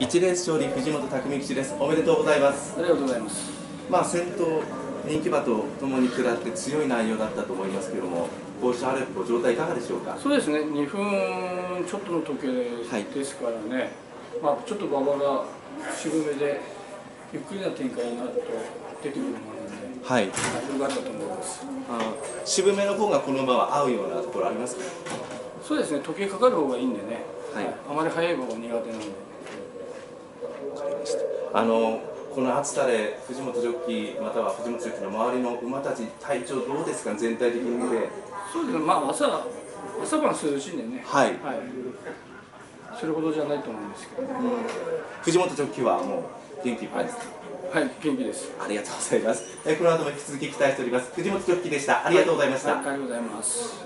一レース勝利藤本匠騎手です。おめでとうございます。ありがとうございます。まあ先頭人気馬とともに下って強い内容だったと思いますけれどもこうしたアレッポ状態いかがでしょうか？そうですね、2分ちょっとの時計ですからね、まあ、ちょっと馬場が渋めで、ゆっくりな展開になると出てくるもので、はい。はい、よかったと思います。あの渋めの方がこの馬は合うようなところありますか？そうですね、時計かかる方がいいんでね、はい。あまり速い方が苦手なんで、あのこの暑さで藤本ジョッキーまたは藤本ジョッキーの周りの馬たち体調どうですか？全体的に見て。そうですね、まあ朝、朝晩涼しいんでね、はい。はい、それほどじゃないと思うんですけど、藤本ジョッキーはもう元気いっぱいですはい、元気です。ありがとうございます。えこの後も引き続き期待しております。藤本ジョッキーでした。ありがとうございました、はいありがとうございます。